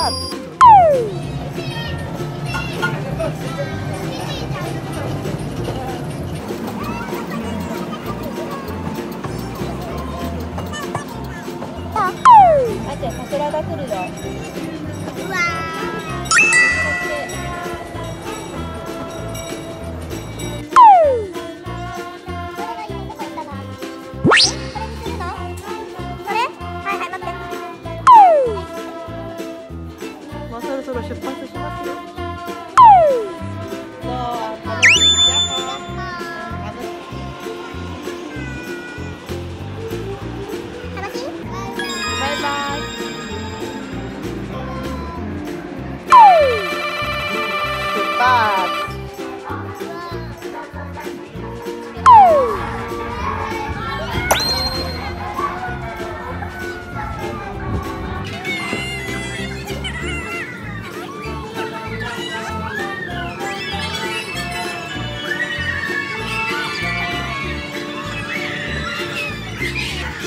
さあちゃ桜が来るよ。うわろ出発しますよ。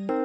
うん